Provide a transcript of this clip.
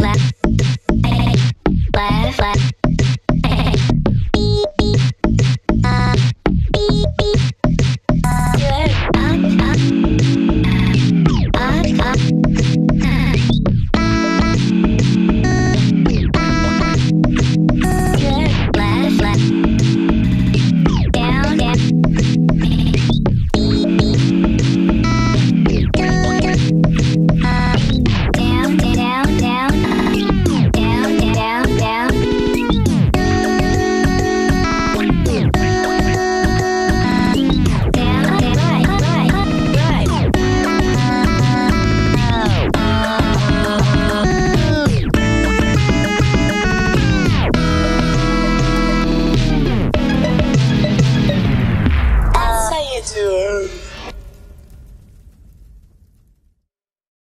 left, left, left. To her.